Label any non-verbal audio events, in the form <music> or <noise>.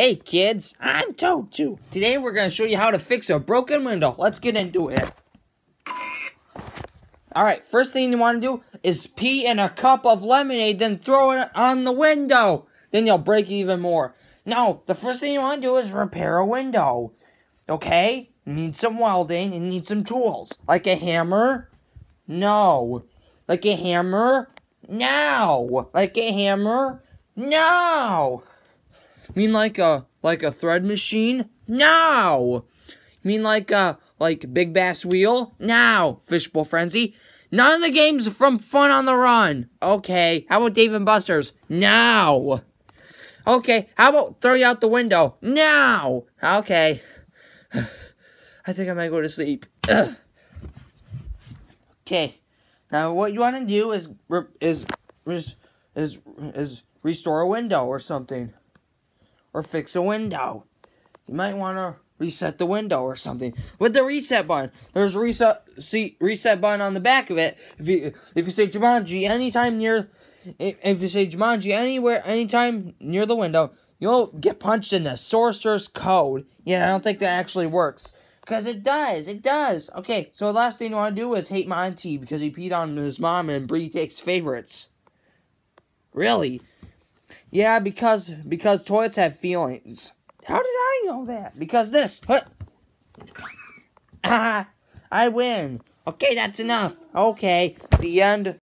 Hey kids, I'm Toad2. Today we're going to show you how to fix a broken window. Let's get into it. Alright, first thing you want to do is pee in a cup of lemonade, then throw it on the window. Then you'll break it even more. Now, the first thing you want to do is repair a window. Okay? You need some welding, you need some tools. Like a hammer? No. Like a hammer? No. Like a hammer? No. Mean like a like a thread machine? No. mean like a like Big Bass Wheel? No. Fishbowl Frenzy? None of the games from Fun on the Run. Okay. How about Dave and Buster's? No. Okay. How about throw you out the window? No. Okay. <sighs> I think I might go to sleep. <clears throat> okay. Now what you want to do is is is is is restore a window or something, or fix a window. You might want to reset the window or something with the reset button. There's a reset see reset button on the back of it. If you if you say Jumanji anytime near, if you say Jumanji anywhere anytime near the window, you'll get punched in the sorcerer's code. Yeah, I don't think that actually works. Because it does, it does. Okay, so the last thing you want to do is hate Monty because he peed on his mom and Bree takes favorites. Really? Yeah, because because toilets have feelings. How did I know that? Because this. Ah, <laughs> I win. Okay, that's enough. Okay, the end.